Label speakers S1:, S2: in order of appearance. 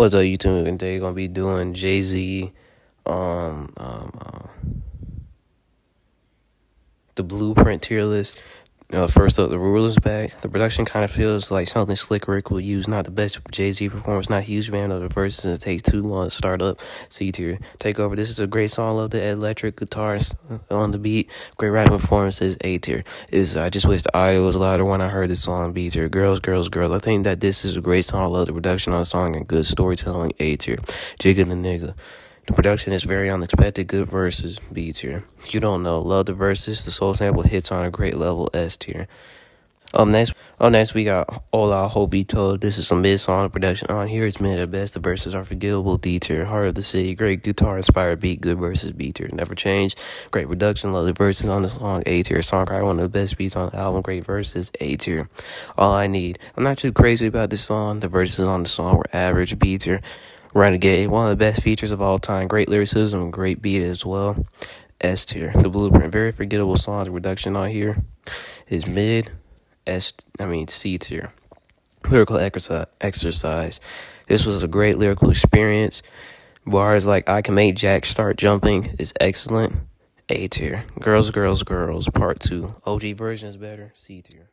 S1: What's up, YouTube? And today gonna be doing Jay Z, um, um, uh, the Blueprint tier list. Uh, first up, the Rulers back. The production kind of feels like something Slick Rick will use. Not the best Jay Z performance. Not huge fan of the verses. It takes too long to start up. C tier. Take over. This is a great song. Love the electric guitars on the beat. Great rapping performances. A tier. Izzo I just wish the audio was louder when I heard this song. B tier. Girls, girls, girls. I think that this is a great song. Love the production on the song and good storytelling. A tier. Jigga the nigga. The production is very unexpected, good verses, B tier. You don't know, love the verses, the soul sample hits on a great level, S tier. Up next, up next we got Be Told. This is some mid song production on here. It's mid at best. The verses are forgivable. D tier. Heart of the City. Great guitar inspired beat. Good verses. B tier. Never change. Great production. Love the verses on the song. A tier. Song Cry. One of the best beats on the album. Great verses. A tier. All I need. I'm not too crazy about this song. The verses on the song were average. B tier. Renegade, one of the best features of all time. Great lyricism, great beat as well. S tier. The Blueprint, very forgettable song. The reduction on here is mid. S, I mean C tier. Lyrical exercise. This was a great lyrical experience. Bars like I can make Jack start jumping is excellent. A tier. Girls, girls, girls. Part two. OG version is better. C tier.